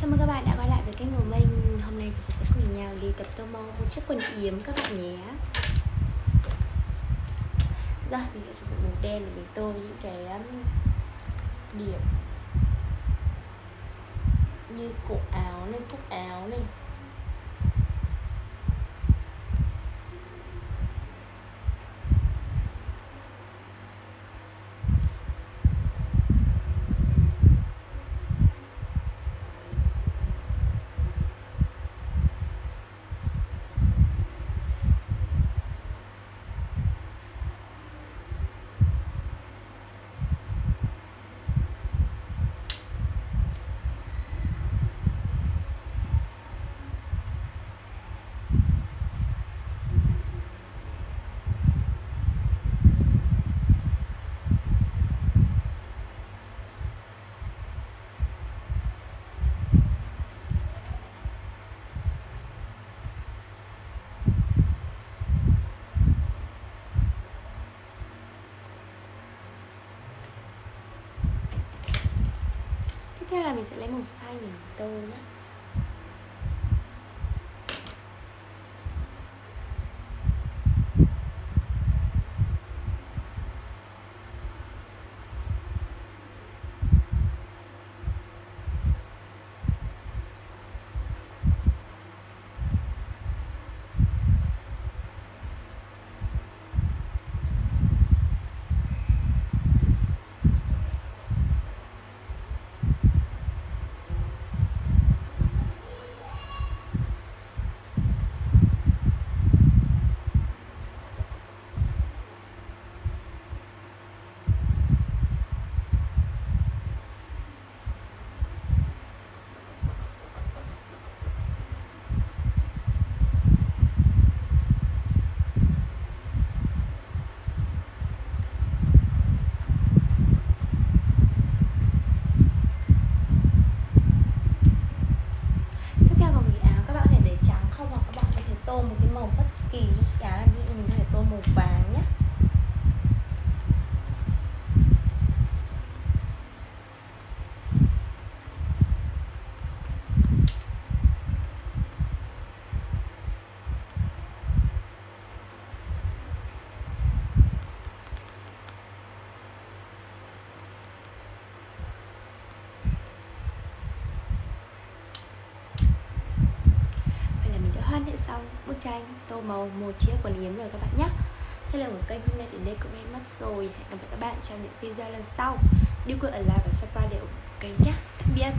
Chào mừng các bạn đã quay lại với kênh của mình. Hôm nay thì mình sẽ cùng nhau đi tập tô màu một chiếc quần yếm các bạn nhé. Rồi, mình sẽ sử dụng màu đen để mình tô những cái um, điểm Như cổ áo này, cúc áo này. Tiếp theo là mình sẽ lấy màu xanh để tô nhé Tiếp theo còn cái áo các bạn có thể để trắng không hoặc các bạn có thể tô một cái màu bất kỳ cho chiếc áo này Ví dụ mình có thể tô màu vàng nhé Vậy là mình đã hoàn thiện xong bức tranh, tô màu một chiếc quần yếm rồi các bạn nhé. Thế là một kênh hôm nay đến đây cũng hết mất rồi. Hẹn gặp lại các bạn trong những video lần sau. Đừng quên ở like và subscribe để ủng hộ kênh nhé. Tạm biệt.